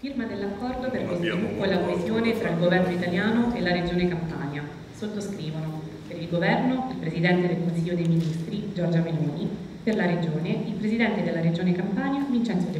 Firma dell'accordo per lo sviluppo e la coesione tra il governo italiano e la regione Campania. Sottoscrivono per il governo il Presidente del Consiglio dei Ministri Giorgia Meloni, per la regione il Presidente della regione Campania Vincenzo De